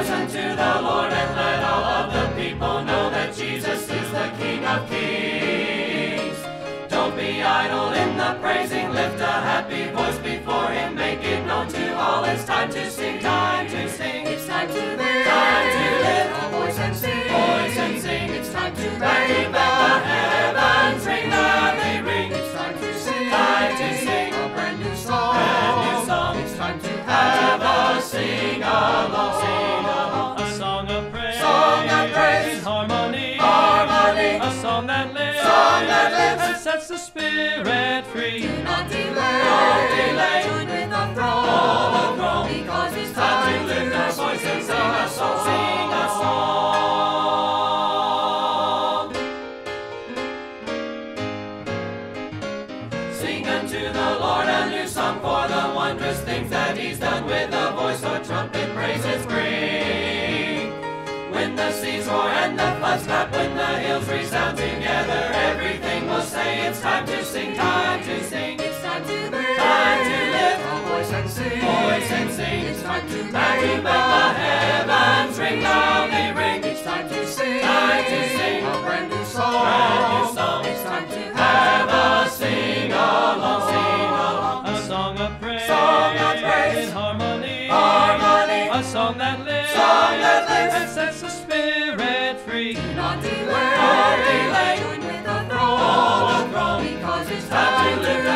voice unto the Lord and let all of the people know that Jesus is the King of kings. Don't be idle in the praising, lift a happy voice before him, make it known to all, it's time to sing, time to sing. The spirit free. Do not delay. Don't delay. Join with the throne. the throne. Because it's Time to lift our voice and sing a song. Sing a song. Sing unto the Lord a new song for the wondrous things that He's done with the voice of trumpet praises bring. When the seas roar and the floods clap, when the hills It's time to sing, a brand new song. It's time to have a sing along. A song of praise, harmony. A song that lives, and sets the spirit free. Do not delay, not delay. Join with the throne, the throne, because it's time to live.